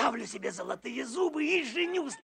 Поставлю себе золотые зубы и женюсь.